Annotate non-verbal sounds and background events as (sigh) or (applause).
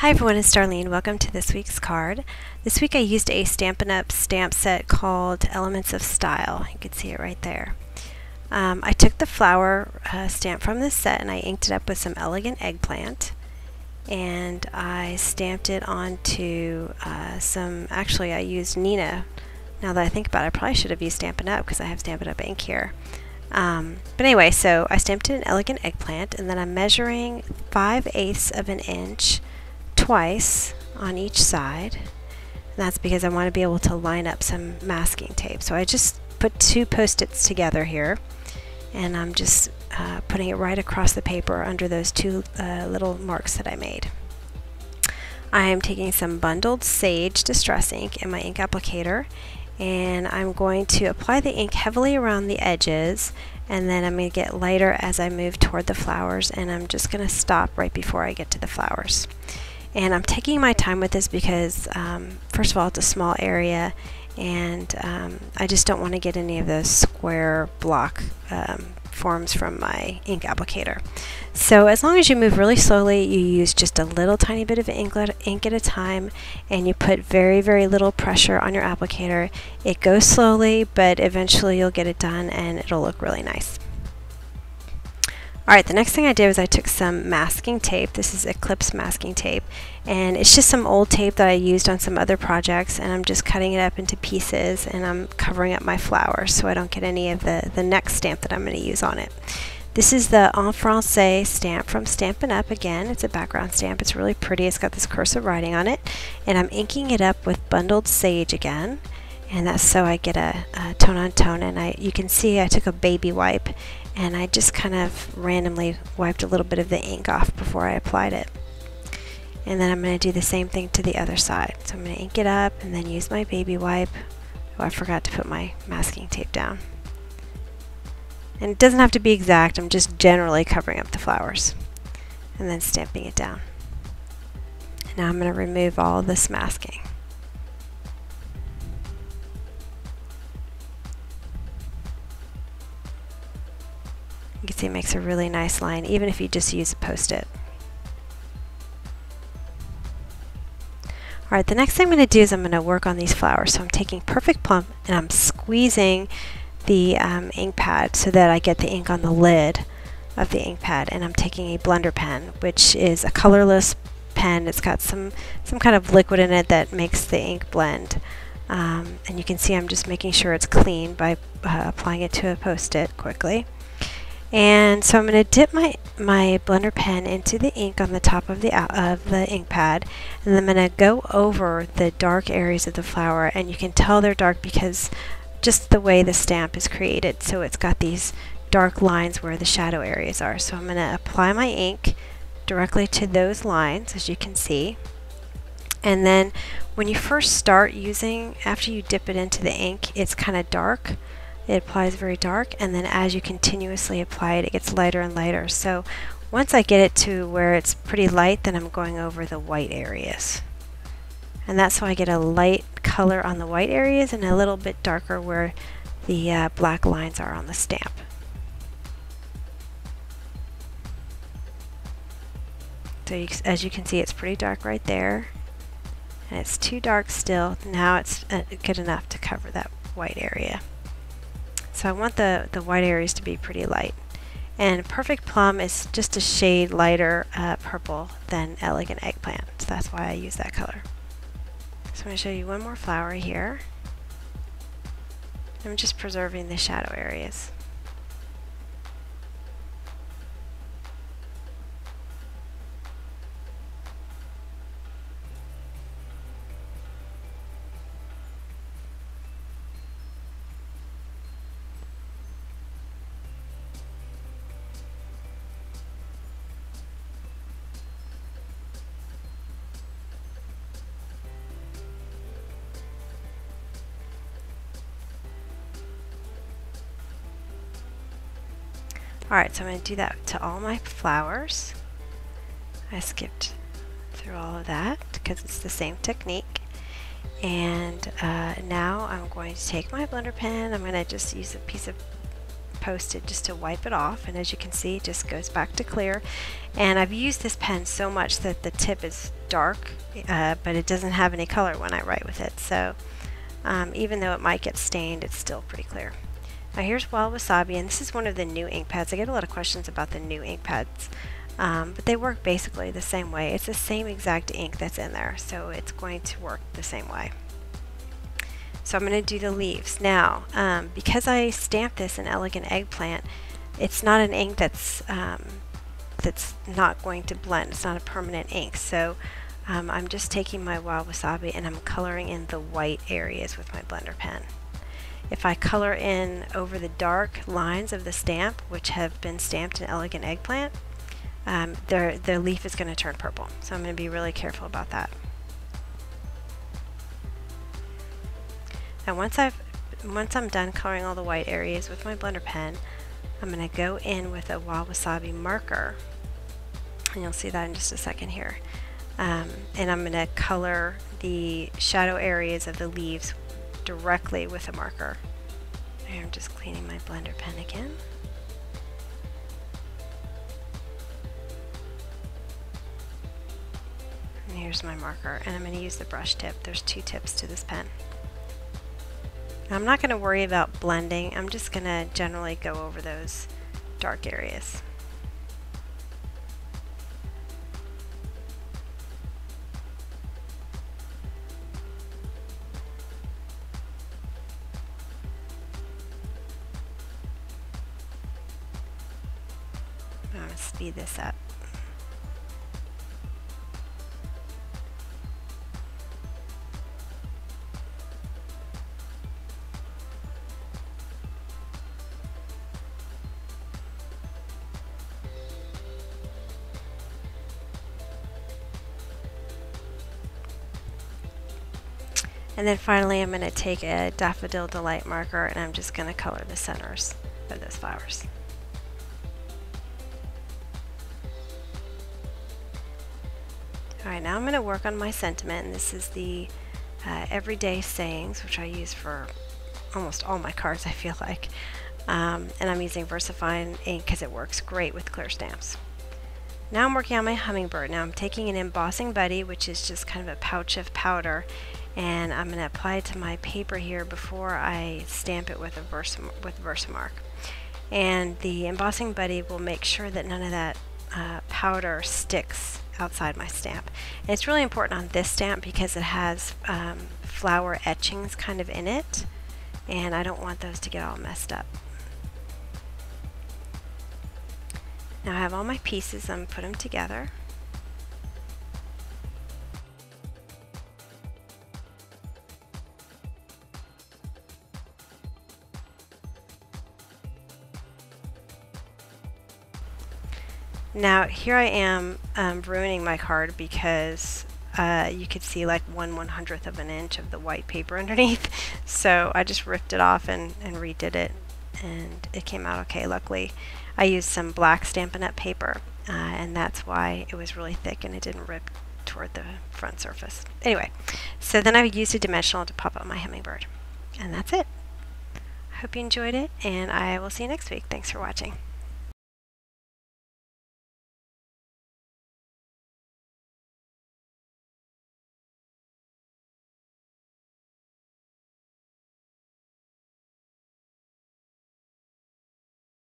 Hi everyone, it's Darlene. Welcome to this week's card. This week I used a Stampin' Up! stamp set called Elements of Style. You can see it right there. Um, I took the flower uh, stamp from this set and I inked it up with some Elegant Eggplant. And I stamped it onto uh, some, actually I used Nina. Now that I think about it, I probably should have used Stampin' Up! because I have Stampin' Up! ink here. Um, but anyway, so I stamped it in Elegant Eggplant and then I'm measuring 5 eighths of an inch twice on each side. And that's because I want to be able to line up some masking tape. So I just put two post-its together here and I'm just uh, putting it right across the paper under those two uh, little marks that I made. I am taking some bundled Sage Distress ink in my ink applicator and I'm going to apply the ink heavily around the edges and then I'm going to get lighter as I move toward the flowers and I'm just going to stop right before I get to the flowers. And I'm taking my time with this because um, first of all it's a small area and um, I just don't want to get any of those square block um, forms from my ink applicator. So as long as you move really slowly, you use just a little tiny bit of ink, ink at a time and you put very, very little pressure on your applicator. It goes slowly, but eventually you'll get it done and it'll look really nice. Alright, the next thing I did was I took some masking tape. This is Eclipse masking tape. And it's just some old tape that I used on some other projects. And I'm just cutting it up into pieces and I'm covering up my flowers so I don't get any of the, the next stamp that I'm going to use on it. This is the En Francais stamp from Stampin' Up! Again, it's a background stamp. It's really pretty. It's got this cursive writing on it. And I'm inking it up with Bundled Sage again and that's so I get a, a, tone on tone and I you can see I took a baby wipe and I just kind of randomly wiped a little bit of the ink off before I applied it. And then I'm going to do the same thing to the other side. So I'm going to ink it up and then use my baby wipe. Oh I forgot to put my masking tape down. And it doesn't have to be exact I'm just generally covering up the flowers and then stamping it down. And now I'm going to remove all this masking see it makes a really nice line, even if you just use a post-it. Alright, the next thing I'm going to do is I'm going to work on these flowers. So I'm taking Perfect Plum and I'm squeezing the um, ink pad so that I get the ink on the lid of the ink pad. And I'm taking a blender pen, which is a colorless pen. It's got some, some kind of liquid in it that makes the ink blend. Um, and you can see I'm just making sure it's clean by uh, applying it to a post-it quickly. And so I'm going to dip my, my blender pen into the ink on the top of the, uh, of the ink pad. And I'm going to go over the dark areas of the flower and you can tell they're dark because just the way the stamp is created. So it's got these dark lines where the shadow areas are. So I'm going to apply my ink directly to those lines as you can see. And then when you first start using, after you dip it into the ink, it's kind of dark it applies very dark and then as you continuously apply it it gets lighter and lighter. So once I get it to where it's pretty light then I'm going over the white areas. And that's how I get a light color on the white areas and a little bit darker where the uh, black lines are on the stamp. So you, as you can see it's pretty dark right there. And it's too dark still. Now it's uh, good enough to cover that white area so I want the, the white areas to be pretty light. And Perfect Plum is just a shade lighter uh, purple than Elegant Eggplant. So that's why I use that color. So I'm going to show you one more flower here. I'm just preserving the shadow areas. Alright, so I'm going to do that to all my flowers. I skipped through all of that because it's the same technique. And uh, now I'm going to take my blender pen. I'm going to just use a piece of Post-it just to wipe it off and as you can see it just goes back to clear and I've used this pen so much that the tip is dark uh, but it doesn't have any color when I write with it so um, even though it might get stained it's still pretty clear. Now here's Wild Wasabi and this is one of the new ink pads. I get a lot of questions about the new ink pads um, but they work basically the same way. It's the same exact ink that's in there so it's going to work the same way. So I'm going to do the leaves. Now, um, because I stamped this in Elegant Eggplant, it's not an ink that's um, that's not going to blend. It's not a permanent ink. So um, I'm just taking my Wild Wasabi and I'm coloring in the white areas with my blender pen. If I color in over the dark lines of the stamp, which have been stamped in Elegant Eggplant, um, the leaf is going to turn purple. So I'm going to be really careful about that. Now once I've once I'm done coloring all the white areas with my blender pen, I'm going to go in with a Wild Wasabi marker, and you'll see that in just a second here. Um, and I'm going to color the shadow areas of the leaves directly with a marker. I'm just cleaning my blender pen again. And here's my marker, and I'm going to use the brush tip. There's two tips to this pen. I'm not going to worry about blending. I'm just going to generally go over those dark areas. I'm to speed this up. And then finally I'm going to take a Daffodil Delight marker and I'm just going to color the centers of those flowers. Alright, now I'm going to work on my sentiment and this is the uh, everyday sayings which I use for almost all my cards I feel like. Um, and I'm using VersaFine ink because it works great with clear stamps. Now I'm working on my hummingbird. Now I'm taking an embossing buddy which is just kind of a pouch of powder and I'm going to apply it to my paper here before I stamp it with a Versa, with Versamark. And the embossing buddy will make sure that none of that uh, powder sticks outside my stamp. And it's really important on this stamp because it has um, flower etchings kind of in it and I don't want those to get all messed up. Now I have all my pieces, I'm put them together. Now here I am um, ruining my card because uh, you could see like one one hundredth of an inch of the white paper (laughs) underneath. So I just ripped it off and, and redid it and it came out okay luckily. I used some black Stampin' Up! paper uh, and that's why it was really thick and it didn't rip toward the front surface. Anyway, so then I used a dimensional to pop up my hummingbird. And that's it. I hope you enjoyed it and I will see you next week. Thanks for watching.